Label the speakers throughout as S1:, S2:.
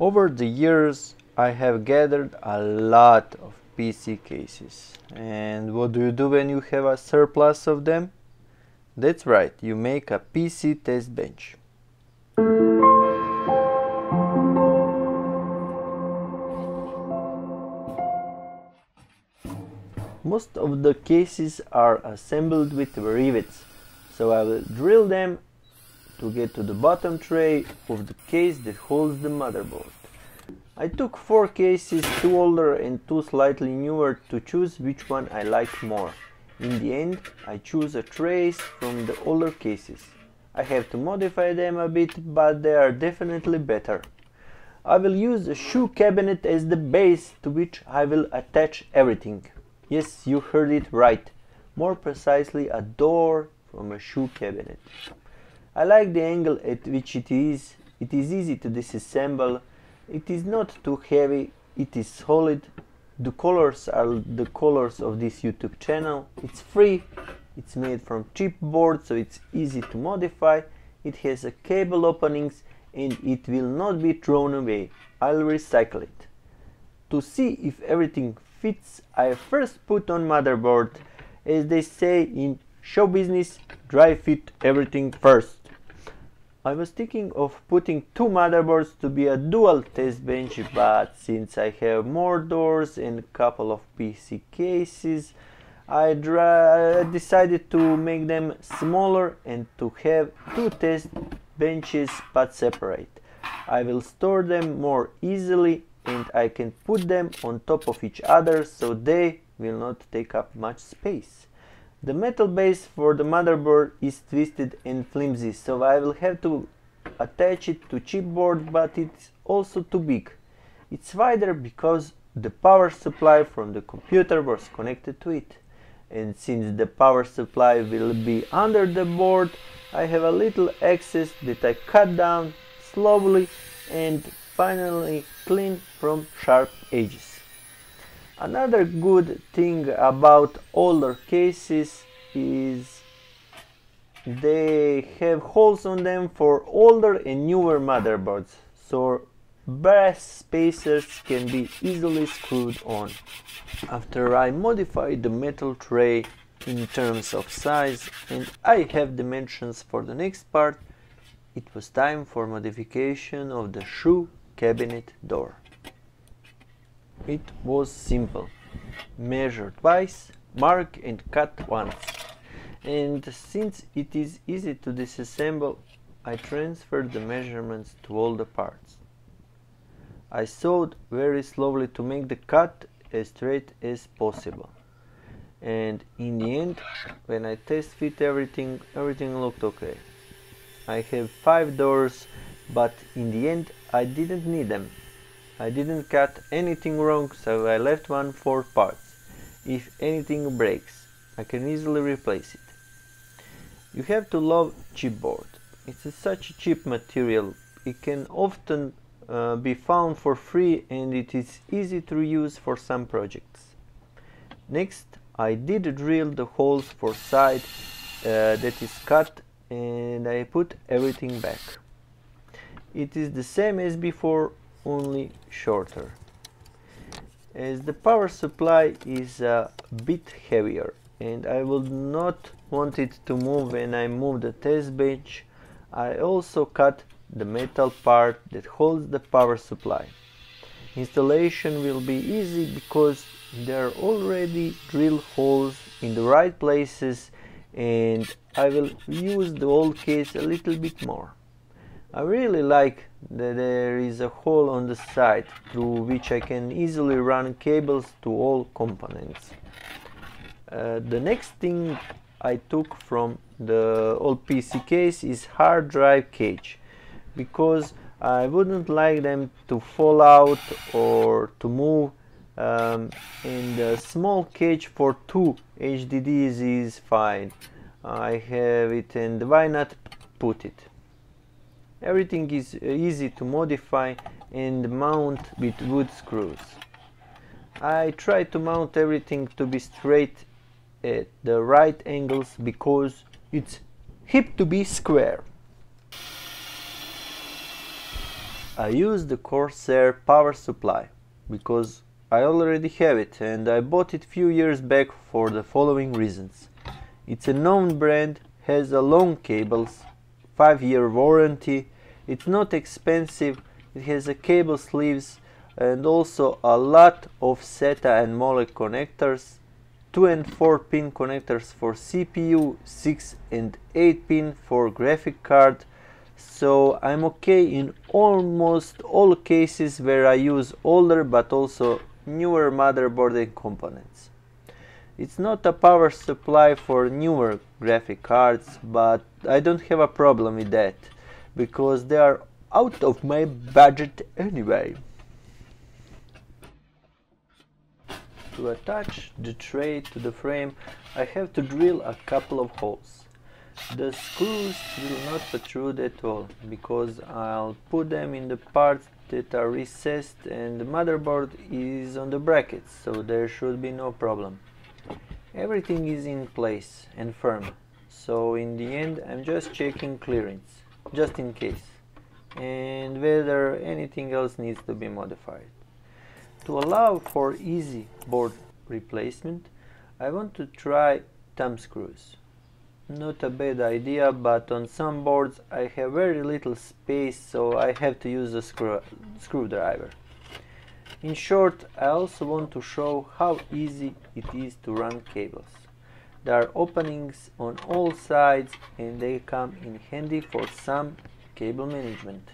S1: Over the years I have gathered a lot of PC cases. And what do you do when you have a surplus of them? That's right, you make a PC test bench. Most of the cases are assembled with rivets, so I will drill them to get to the bottom tray of the case that holds the motherboard. I took four cases, two older and two slightly newer to choose which one I liked more. In the end, I choose a trace from the older cases. I have to modify them a bit, but they are definitely better. I will use a shoe cabinet as the base to which I will attach everything. Yes, you heard it right. More precisely, a door from a shoe cabinet. I like the angle at which it is. It is easy to disassemble. It is not too heavy. It is solid. The colors are the colors of this YouTube channel. It's free. It's made from cheap board, so it's easy to modify. It has a cable openings and it will not be thrown away. I'll recycle it. To see if everything fits, I first put on motherboard. As they say in show business, dry fit everything first. I was thinking of putting two motherboards to be a dual test bench, but since I have more doors and a couple of PC cases, I decided to make them smaller and to have two test benches but separate. I will store them more easily and I can put them on top of each other so they will not take up much space. The metal base for the motherboard is twisted and flimsy so I will have to attach it to chipboard but it's also too big. It's wider because the power supply from the computer was connected to it. And since the power supply will be under the board, I have a little excess that I cut down slowly and finally clean from sharp edges. Another good thing about older cases is they have holes on them for older and newer motherboards so brass spacers can be easily screwed on. After I modified the metal tray in terms of size and I have dimensions for the next part, it was time for modification of the shoe cabinet door. It was simple. Measure twice, mark and cut once. And since it is easy to disassemble, I transferred the measurements to all the parts. I sewed very slowly to make the cut as straight as possible. And in the end, when I test fit everything, everything looked okay. I have five doors, but in the end I didn't need them. I didn't cut anything wrong, so I left one for parts. If anything breaks, I can easily replace it. You have to love chipboard. It's such a cheap material. It can often uh, be found for free and it is easy to use for some projects. Next, I did drill the holes for side uh, that is cut and I put everything back. It is the same as before, only shorter. As the power supply is a bit heavier and I would not want it to move when I move the test bench, I also cut the metal part that holds the power supply. Installation will be easy because there are already drill holes in the right places and I will use the old case a little bit more. I really like that there is a hole on the side through which I can easily run cables to all components. Uh, the next thing I took from the old PC case is hard drive cage because I wouldn't like them to fall out or to move um, and the small cage for two HDDs is fine I have it and why not put it everything is uh, easy to modify and mount with wood screws I try to mount everything to be straight at the right angles because it's hip to be square. I use the Corsair power supply because I already have it and I bought it few years back for the following reasons. It's a known brand, has a long cables, 5 year warranty, it's not expensive, it has a cable sleeves and also a lot of SATA and Molex connectors 2 and 4 pin connectors for CPU, 6 and 8 pin for graphic card. So I'm okay in almost all cases where I use older but also newer motherboard and components. It's not a power supply for newer graphic cards, but I don't have a problem with that because they are out of my budget anyway. To attach the tray to the frame, I have to drill a couple of holes. The screws will not protrude at all, because I'll put them in the parts that are recessed and the motherboard is on the brackets, so there should be no problem. Everything is in place and firm, so in the end I'm just checking clearance, just in case, and whether anything else needs to be modified. To allow for easy board replacement, I want to try thumb screws. Not a bad idea, but on some boards I have very little space, so I have to use a screw screwdriver. In short, I also want to show how easy it is to run cables. There are openings on all sides and they come in handy for some cable management.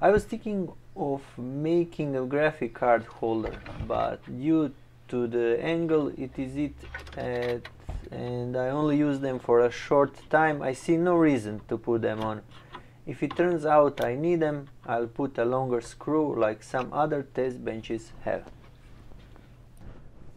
S1: I was thinking of making a graphic card holder but due to the angle it is it at, and I only use them for a short time I see no reason to put them on if it turns out I need them I'll put a longer screw like some other test benches have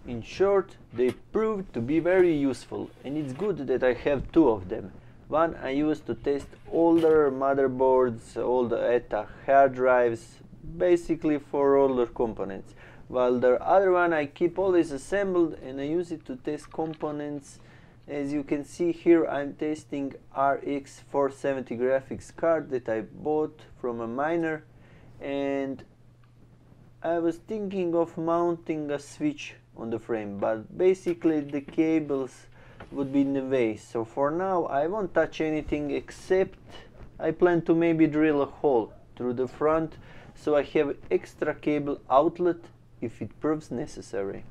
S1: in short they proved to be very useful and it's good that I have two of them. One I use to test older motherboards, older ATA hard drives, basically for older components while the other one I keep always assembled and I use it to test components. As you can see here I'm testing RX 470 graphics card that I bought from a miner and I was thinking of mounting a switch on the frame but basically the cables would be in the way so for now I won't touch anything except I plan to maybe drill a hole through the front so I have extra cable outlet if it proves necessary.